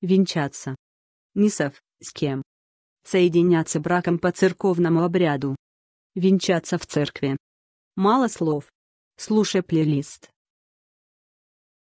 Венчаться. Нисов, с кем? Соединяться браком по церковному обряду. Венчаться в церкви. Мало слов. Слушай плейлист.